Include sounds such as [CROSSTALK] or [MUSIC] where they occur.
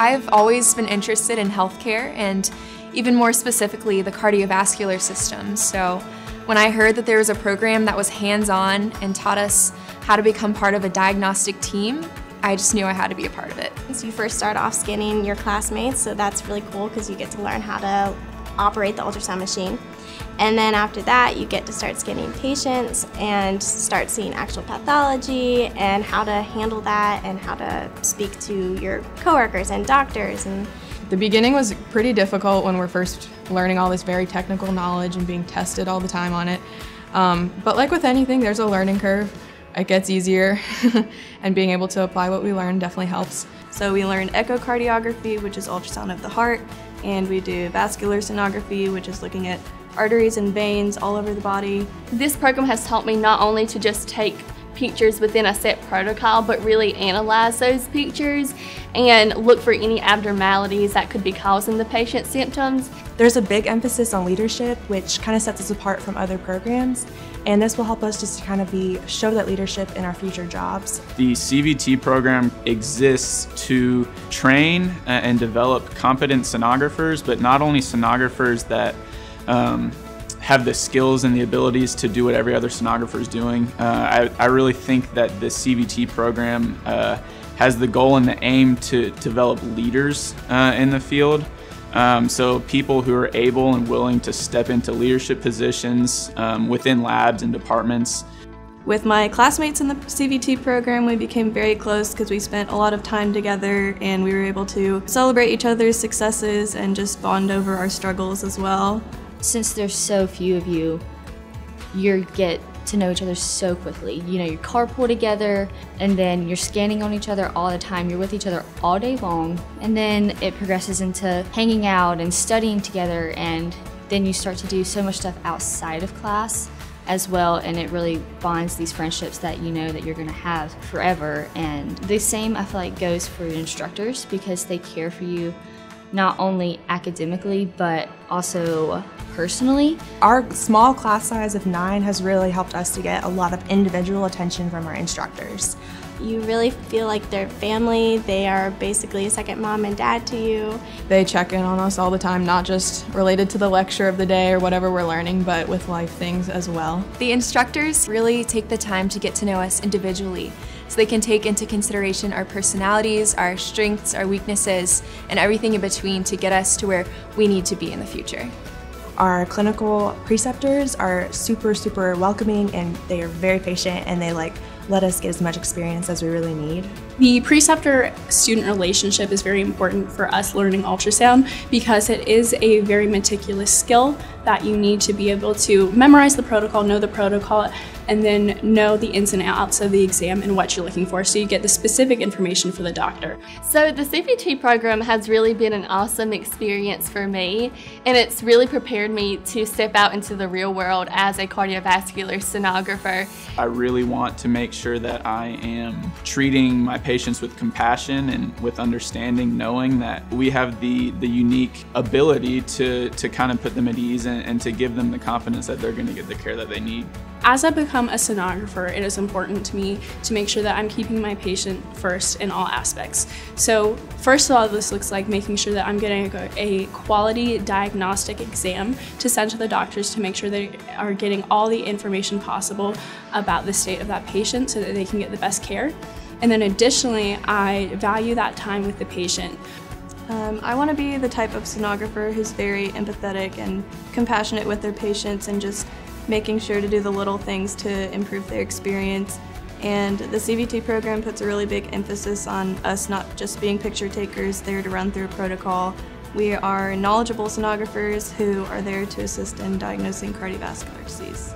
I've always been interested in healthcare and even more specifically the cardiovascular system. So when I heard that there was a program that was hands-on and taught us how to become part of a diagnostic team, I just knew I had to be a part of it. So you first start off scanning your classmates, so that's really cool because you get to learn how to operate the ultrasound machine. And then after that, you get to start scanning patients and start seeing actual pathology and how to handle that and how to speak to your coworkers and doctors. And the beginning was pretty difficult when we're first learning all this very technical knowledge and being tested all the time on it. Um, but like with anything, there's a learning curve. It gets easier, [LAUGHS] and being able to apply what we learn definitely helps. So we learn echocardiography, which is ultrasound of the heart, and we do vascular sonography, which is looking at arteries and veins all over the body. This program has taught me not only to just take pictures within a set protocol, but really analyze those pictures and look for any abnormalities that could be causing the patient's symptoms. There's a big emphasis on leadership, which kind of sets us apart from other programs. And this will help us just to kind of be show that leadership in our future jobs. The CVT program exists to train uh, and develop competent sonographers, but not only sonographers that um, have the skills and the abilities to do what every other sonographer is doing. Uh, I, I, really think that the CVT program uh, has the goal and the aim to develop leaders uh, in the field. Um, so people who are able and willing to step into leadership positions um, within labs and departments. With my classmates in the CVT program, we became very close because we spent a lot of time together and we were able to celebrate each other's successes and just bond over our struggles as well. Since there's so few of you, you get to know each other so quickly. You know, you carpool together and then you're scanning on each other all the time. You're with each other all day long. And then it progresses into hanging out and studying together. And then you start to do so much stuff outside of class as well and it really bonds these friendships that you know that you're going to have forever and the same i feel like goes for your instructors because they care for you not only academically, but also personally. Our small class size of nine has really helped us to get a lot of individual attention from our instructors. You really feel like they're family. They are basically a second mom and dad to you. They check in on us all the time, not just related to the lecture of the day or whatever we're learning, but with life things as well. The instructors really take the time to get to know us individually so they can take into consideration our personalities, our strengths, our weaknesses, and everything in between to get us to where we need to be in the future. Our clinical preceptors are super, super welcoming and they are very patient and they like let us get as much experience as we really need. The preceptor-student relationship is very important for us learning ultrasound because it is a very meticulous skill that you need to be able to memorize the protocol, know the protocol, and then know the ins and outs of the exam and what you're looking for so you get the specific information for the doctor. So the CVT program has really been an awesome experience for me and it's really prepared me to step out into the real world as a cardiovascular sonographer. I really want to make sure that I am treating my patients with compassion and with understanding, knowing that we have the, the unique ability to, to kind of put them at ease and, and to give them the confidence that they're going to get the care that they need. As I become a sonographer, it is important to me to make sure that I'm keeping my patient first in all aspects. So first of all, this looks like making sure that I'm getting a, quality diagnostic exam to send to the doctors to make sure they are getting all the information possible about the state of that patient so that they can get the best care. And then additionally, I value that time with the patient. Um, I want to be the type of sonographer who's very empathetic and compassionate with their patients and just making sure to do the little things to improve their experience. And the CVT program puts a really big emphasis on us not just being picture takers there to run through a protocol. We are knowledgeable sonographers who are there to assist in diagnosing cardiovascular disease.